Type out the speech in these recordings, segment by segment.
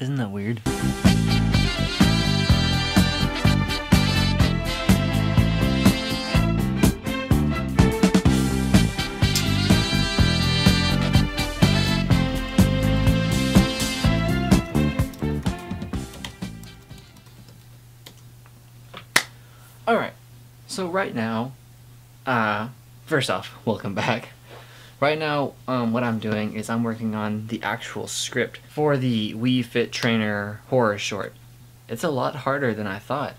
Isn't that weird? Alright, so right now, uh, first off, welcome back. Right now, um, what I'm doing is I'm working on the actual script for the Wii Fit Trainer horror short. It's a lot harder than I thought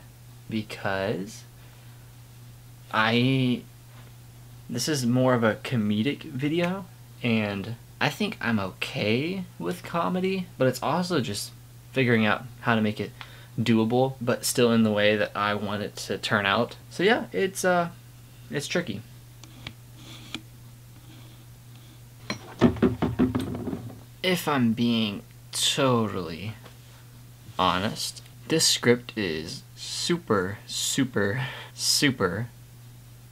because I. This is more of a comedic video, and I think I'm okay with comedy, but it's also just figuring out how to make it doable, but still in the way that I want it to turn out. So yeah, it's uh, it's tricky. If I'm being totally honest, this script is super, super, super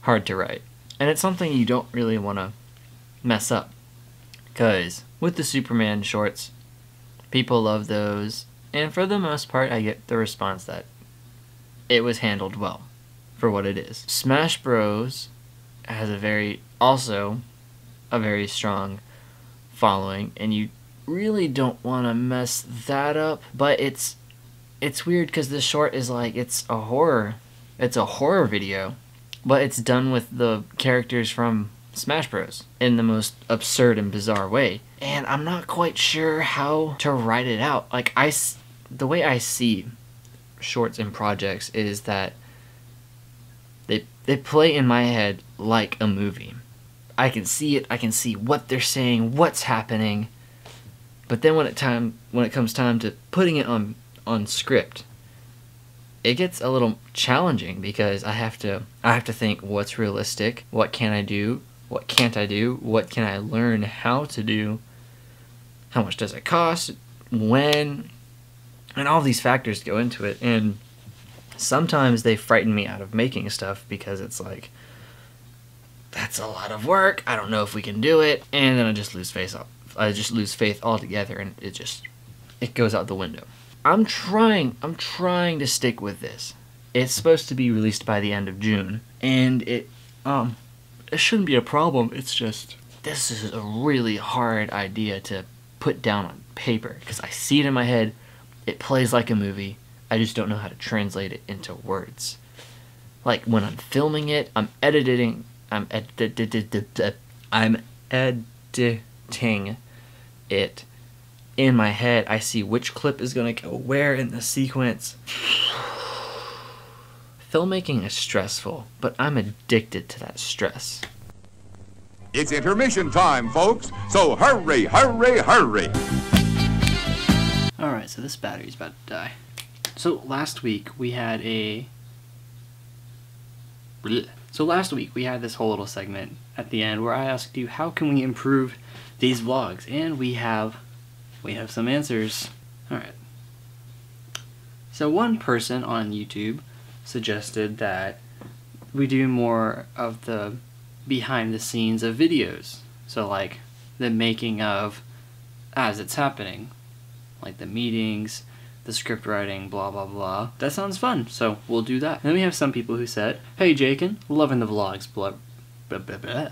hard to write. And it's something you don't really want to mess up. Because with the Superman shorts, people love those. And for the most part, I get the response that it was handled well for what it is. Smash Bros. has a very, also, a very strong following, and you really don't want to mess that up. But it's it's weird because the short is like it's a horror, it's a horror video, but it's done with the characters from Smash Bros. in the most absurd and bizarre way. And I'm not quite sure how to write it out. Like I, the way I see shorts and projects is that they they play in my head like a movie. I can see it, I can see what they're saying, what's happening. But then when it time when it comes time to putting it on on script, it gets a little challenging because I have to I have to think what's realistic, what can I do, what can't I do, what can I learn how to do, how much does it cost, when, and all these factors go into it. And sometimes they frighten me out of making stuff because it's like that's a lot of work. I don't know if we can do it, and then I just lose faith. I just lose faith altogether, and it just it goes out the window. I'm trying. I'm trying to stick with this. It's supposed to be released by the end of June, and it um it shouldn't be a problem. It's just this is a really hard idea to put down on paper because I see it in my head. It plays like a movie. I just don't know how to translate it into words. Like when I'm filming it, I'm editing. I'm ed- I'm editing it in my head. I see which clip is gonna go where in the sequence. Filmmaking is stressful, but I'm addicted to that stress. It's intermission time, folks, so hurry, hurry, hurry! Alright, so this battery's about to die. So last week we had a. So last week we had this whole little segment at the end where I asked you how can we improve these vlogs, and we have we have some answers. Alright. So one person on YouTube suggested that we do more of the behind the scenes of videos. So like the making of as it's happening. Like the meetings, the script writing, blah blah blah. That sounds fun, so we'll do that. Then we have some people who said, Hey Jakin, loving the vlogs, blah, blah, blah, blah.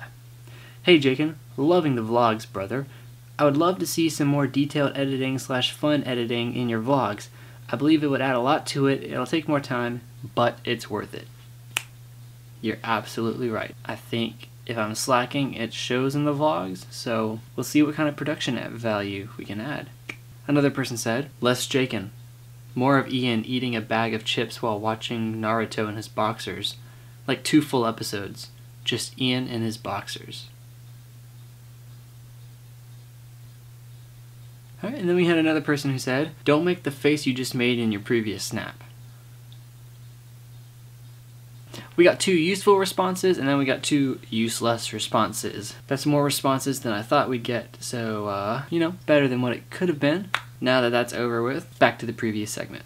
Hey Jakin, loving the vlogs, brother. I would love to see some more detailed editing slash fun editing in your vlogs. I believe it would add a lot to it. It'll take more time, but it's worth it. You're absolutely right. I think if I'm slacking, it shows in the vlogs, so we'll see what kind of production value we can add. Another person said, less Jakin. More of Ian eating a bag of chips while watching Naruto in his boxers. Like two full episodes. Just Ian and his boxers. Alright, and then we had another person who said, Don't make the face you just made in your previous snap. We got two useful responses, and then we got two useless responses. That's more responses than I thought we'd get, so, uh, you know, better than what it could have been. Now that that's over with, back to the previous segment.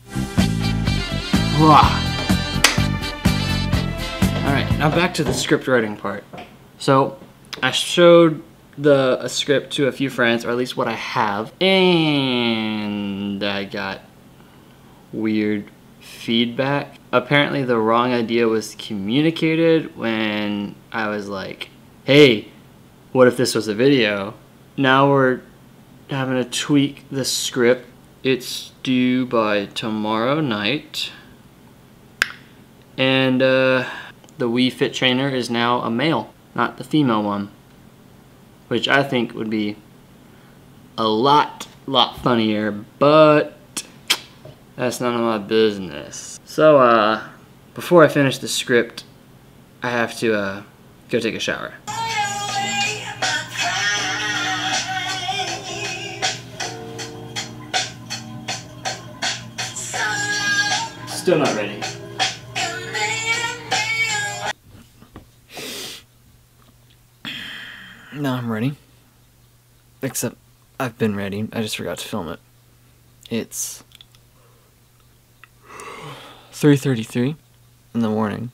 Alright, now back to the script writing part. So, I showed the script to a few friends, or at least what I have, and I got weird feedback. Apparently, the wrong idea was communicated when I was like, "Hey, what if this was a video?" Now we're having to tweak the script. It's due by tomorrow night, and uh, the Wii Fit trainer is now a male, not the female one which I think would be a lot, lot funnier, but that's none of my business. So, uh, before I finish the script, I have to, uh, go take a shower. Still not ready. Now I'm ready. Except I've been ready. I just forgot to film it. It's 3:33 in the morning.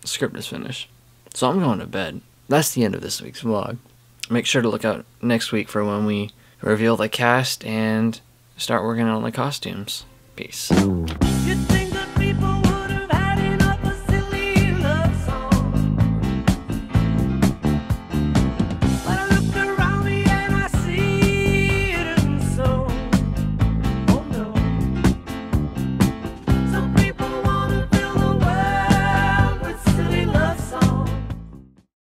The script is finished. So I'm going to bed. That's the end of this week's vlog. Make sure to look out next week for when we reveal the cast and start working on the costumes. Peace.